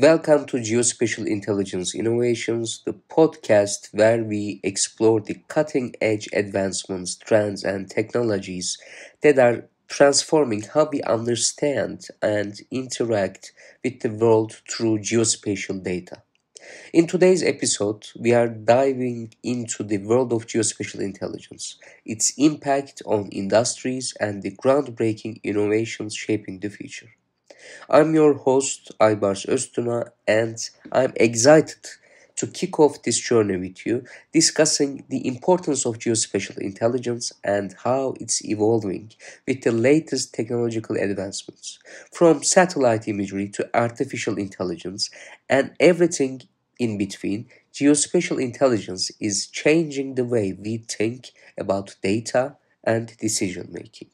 Welcome to Geospatial Intelligence Innovations, the podcast where we explore the cutting edge advancements, trends, and technologies that are transforming how we understand and interact with the world through geospatial data. In today's episode, we are diving into the world of geospatial intelligence, its impact on industries, and the groundbreaking innovations shaping the future. I'm your host, Aybars Öztuna, and I'm excited to kick off this journey with you, discussing the importance of geospatial intelligence and how it's evolving with the latest technological advancements, from satellite imagery to artificial intelligence and everything in between. Geospatial intelligence is changing the way we think about data and decision making.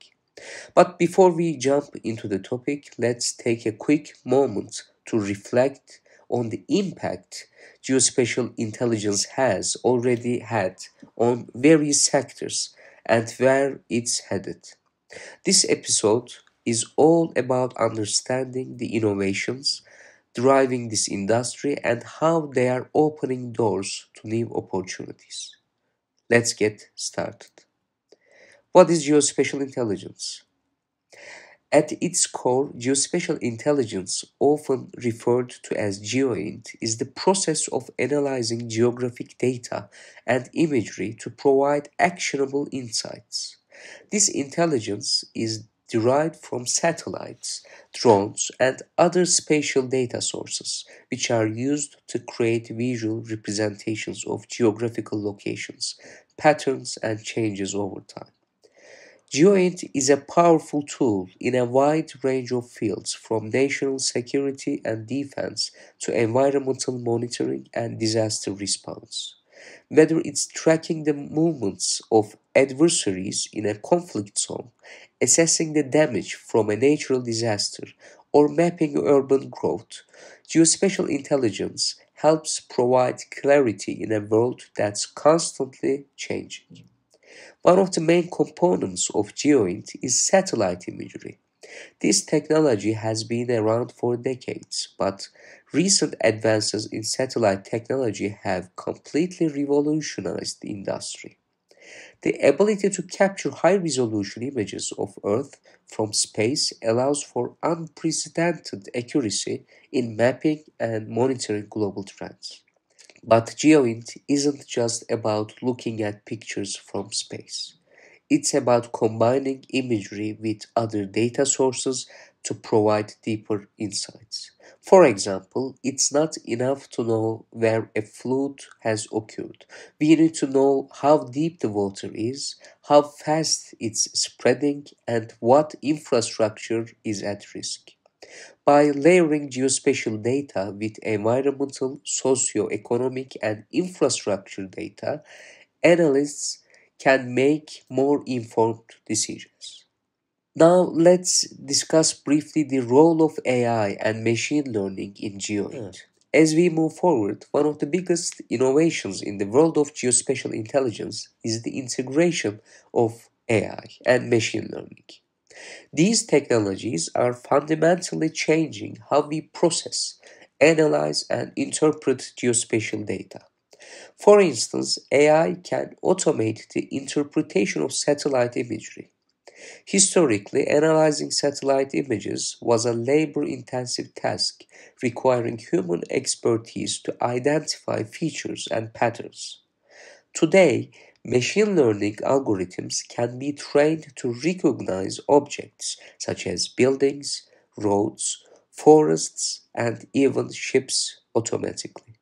But before we jump into the topic, let's take a quick moment to reflect on the impact geospatial intelligence has already had on various sectors and where it's headed. This episode is all about understanding the innovations driving this industry and how they are opening doors to new opportunities. Let's get started. What is geospatial intelligence? At its core, geospatial intelligence, often referred to as GeoInt, is the process of analyzing geographic data and imagery to provide actionable insights. This intelligence is derived from satellites, drones, and other spatial data sources, which are used to create visual representations of geographical locations, patterns, and changes over time. GeoInt is a powerful tool in a wide range of fields from national security and defense to environmental monitoring and disaster response. Whether it's tracking the movements of adversaries in a conflict zone, assessing the damage from a natural disaster, or mapping urban growth, geospatial intelligence helps provide clarity in a world that's constantly changing. One of the main components of GeoInt is satellite imagery. This technology has been around for decades, but recent advances in satellite technology have completely revolutionized the industry. The ability to capture high resolution images of Earth from space allows for unprecedented accuracy in mapping and monitoring global trends. But GeoInt isn't just about looking at pictures from space. It's about combining imagery with other data sources to provide deeper insights. For example, it's not enough to know where a flood has occurred. We need to know how deep the water is, how fast it's spreading, and what infrastructure is at risk. By layering geospatial data with environmental, socio-economic, and infrastructure data, analysts can make more informed decisions. Now let's discuss briefly the role of AI and machine learning in GeoInt. Hmm. As we move forward, one of the biggest innovations in the world of geospatial intelligence is the integration of AI and machine learning. These technologies are fundamentally changing how we process, analyze, and interpret geospatial data. For instance, AI can automate the interpretation of satellite imagery. Historically, analyzing satellite images was a labor intensive task requiring human expertise to identify features and patterns. Today, Machine learning algorithms can be trained to recognize objects such as buildings, roads, forests, and even ships automatically.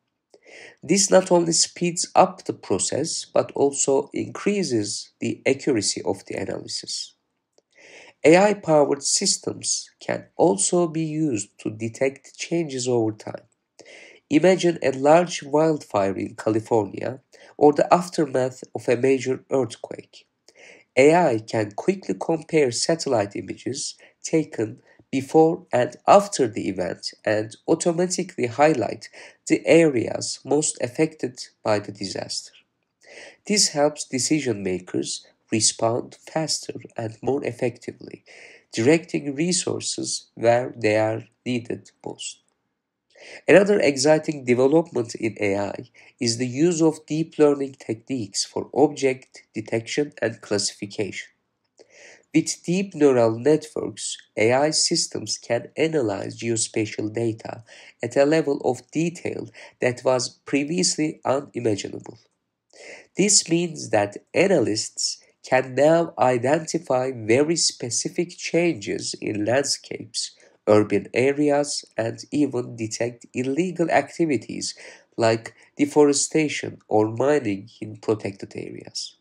This not only speeds up the process but also increases the accuracy of the analysis. AI powered systems can also be used to detect changes over time. Imagine a large wildfire in California or the aftermath of a major earthquake. AI can quickly compare satellite images taken before and after the event and automatically highlight the areas most affected by the disaster. This helps decision makers respond faster and more effectively, directing resources where they are needed most. Another exciting development in AI is the use of deep learning techniques for object detection and classification. With deep neural networks, AI systems can analyze geospatial data at a level of detail that was previously unimaginable. This means that analysts can now identify very specific changes in landscapes, urban areas, and even detect illegal activities like deforestation or mining in protected areas.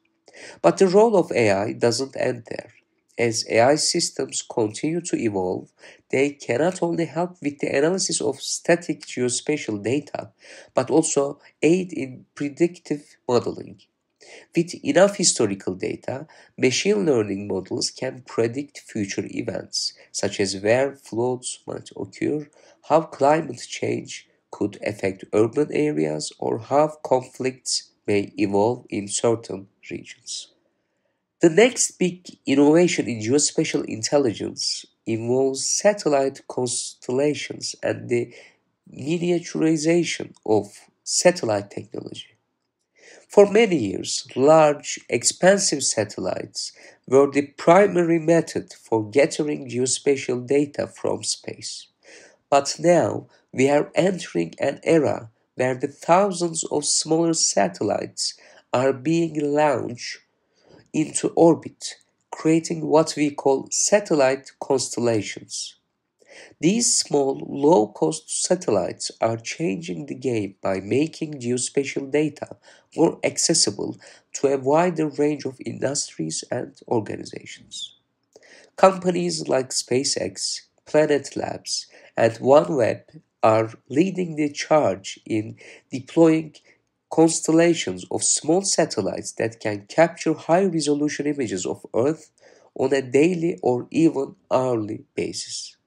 But the role of AI doesn't end there. As AI systems continue to evolve, they cannot only help with the analysis of static geospatial data, but also aid in predictive modeling. With enough historical data, machine learning models can predict future events, such as where floods might occur, how climate change could affect urban areas, or how conflicts may evolve in certain regions. The next big innovation in geospatial intelligence involves satellite constellations and the miniaturization of satellite technology. For many years, large, expensive satellites were the primary method for gathering geospatial data from space. But now we are entering an era where the thousands of smaller satellites are being launched into orbit, creating what we call satellite constellations. These small, low cost satellites are changing the game by making geospatial data more accessible to a wider range of industries and organizations. Companies like SpaceX, Planet Labs, and OneWeb are leading the charge in deploying constellations of small satellites that can capture high resolution images of Earth on a daily or even hourly basis.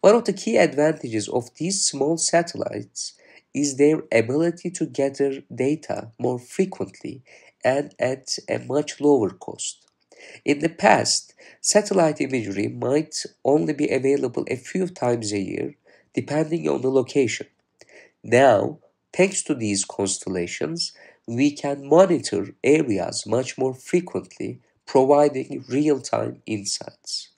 One of the key advantages of these small satellites is their ability to gather data more frequently and at a much lower cost. In the past, satellite imagery might only be available a few times a year, depending on the location. Now, Thanks to these constellations, we can monitor areas much more frequently, providing real-time insights.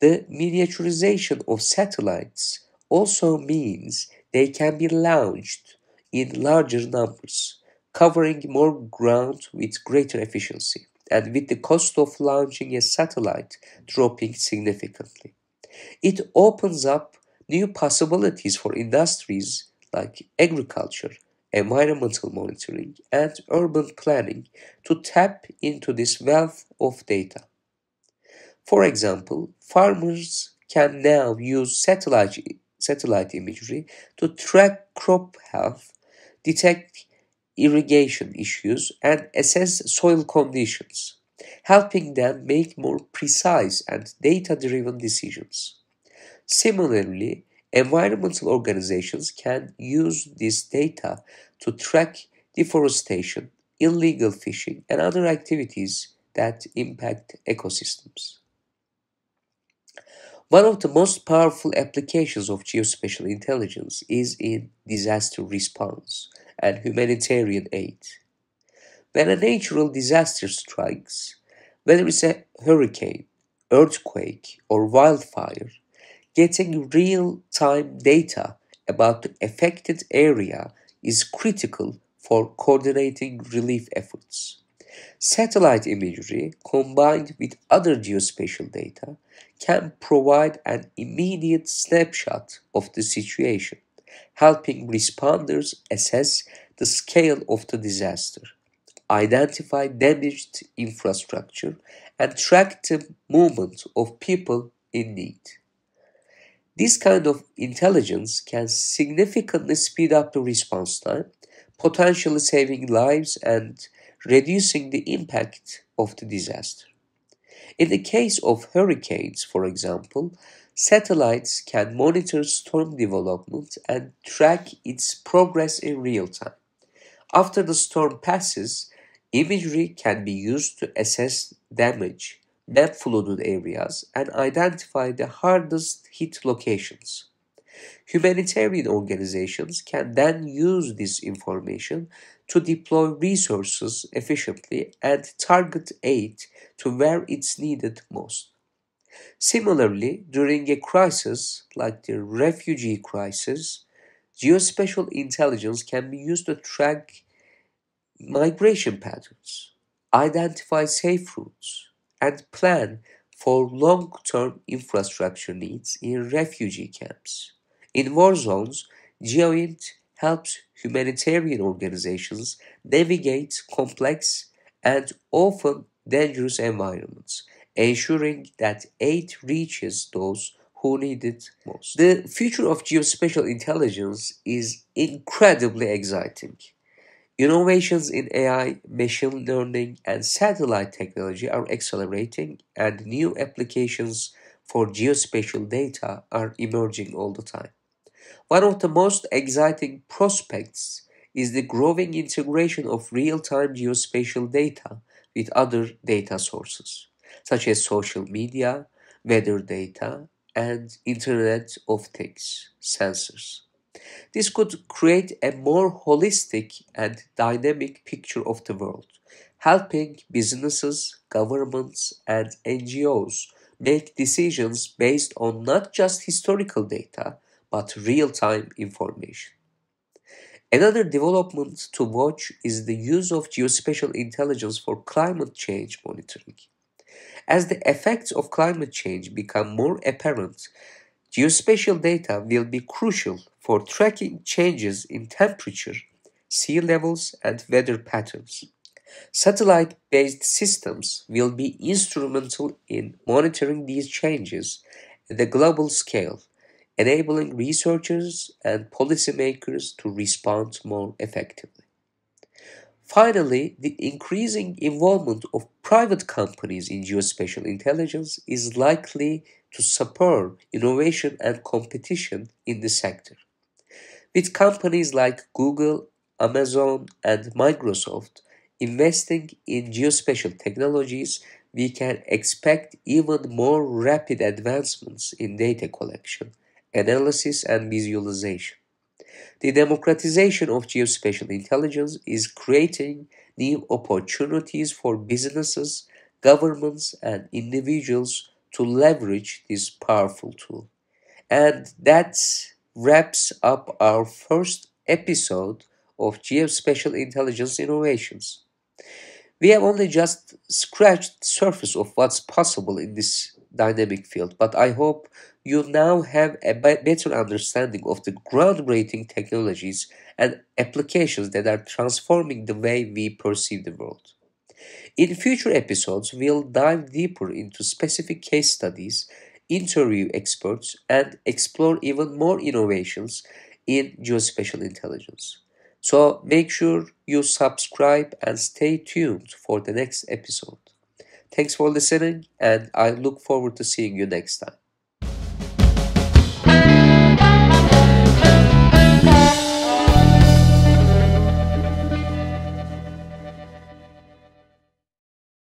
The miniaturization of satellites also means they can be launched in larger numbers, covering more ground with greater efficiency, and with the cost of launching a satellite dropping significantly. It opens up new possibilities for industries like agriculture, environmental monitoring, and urban planning to tap into this wealth of data. For example, farmers can now use satellite, satellite imagery to track crop health, detect irrigation issues, and assess soil conditions, helping them make more precise and data driven decisions. Similarly, Environmental organizations can use this data to track deforestation, illegal fishing, and other activities that impact ecosystems. One of the most powerful applications of geospatial intelligence is in disaster response and humanitarian aid. When a natural disaster strikes, whether it's a hurricane, earthquake, or wildfire, Getting real-time data about the affected area is critical for coordinating relief efforts. Satellite imagery combined with other geospatial data can provide an immediate snapshot of the situation, helping responders assess the scale of the disaster, identify damaged infrastructure, and track the movement of people in need. This kind of intelligence can significantly speed up the response time, potentially saving lives and reducing the impact of the disaster. In the case of hurricanes, for example, satellites can monitor storm development and track its progress in real time. After the storm passes, imagery can be used to assess damage map flooded areas and identify the hardest hit locations. Humanitarian organizations can then use this information to deploy resources efficiently and target aid to where it's needed most. Similarly, during a crisis like the refugee crisis, geospatial intelligence can be used to track migration patterns, identify safe routes, and plan for long term infrastructure needs in refugee camps. In war zones, GeoInt helps humanitarian organizations navigate complex and often dangerous environments, ensuring that aid reaches those who need it most. The future of geospatial intelligence is incredibly exciting. Innovations in AI, machine learning, and satellite technology are accelerating, and new applications for geospatial data are emerging all the time. One of the most exciting prospects is the growing integration of real time geospatial data with other data sources, such as social media, weather data, and Internet of Things sensors. This could create a more holistic and dynamic picture of the world, helping businesses, governments, and NGOs make decisions based on not just historical data, but real time information. Another development to watch is the use of geospatial intelligence for climate change monitoring. As the effects of climate change become more apparent, geospatial data will be crucial for tracking changes in temperature, sea levels, and weather patterns. Satellite based systems will be instrumental in monitoring these changes at a global scale, enabling researchers and policymakers to respond more effectively. Finally, the increasing involvement of private companies in geospatial intelligence is likely to support innovation and competition in the sector. With companies like Google, Amazon, and Microsoft investing in geospatial technologies, we can expect even more rapid advancements in data collection, analysis, and visualization. The democratization of geospatial intelligence is creating new opportunities for businesses, governments, and individuals to leverage this powerful tool. And that wraps up our first episode of Geospatial Intelligence Innovations. We have only just scratched the surface of what's possible in this dynamic field, but I hope you now have a better understanding of the groundbreaking technologies and applications that are transforming the way we perceive the world. In future episodes, we'll dive deeper into specific case studies interview experts, and explore even more innovations in geospatial intelligence. So make sure you subscribe and stay tuned for the next episode. Thanks for listening, and I look forward to seeing you next time.